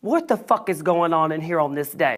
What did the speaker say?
What the fuck is going on in here on this day?